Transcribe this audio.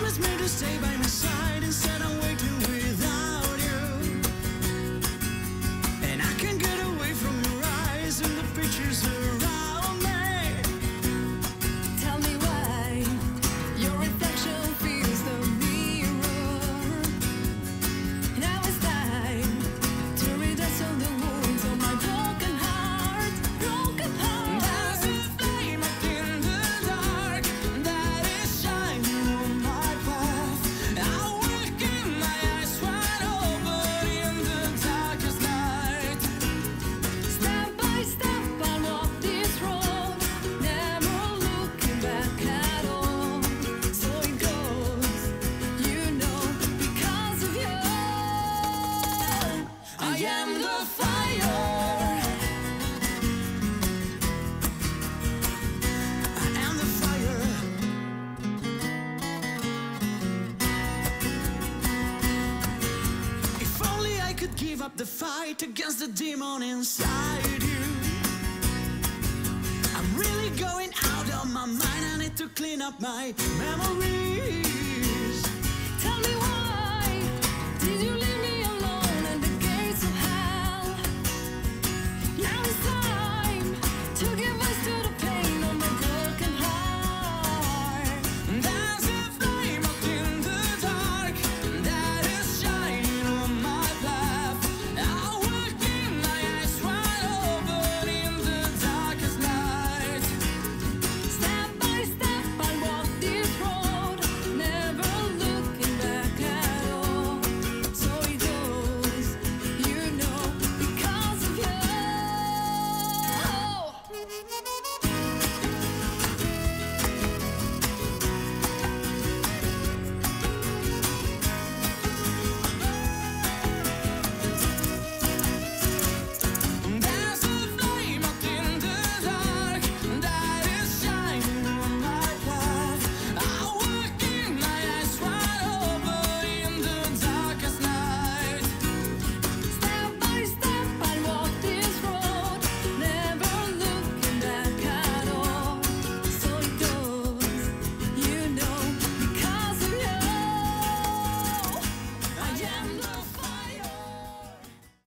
Promise me to stay by my side instead of give up the fight against the demon inside you. I'm really going out of my mind. I need to clean up my memory.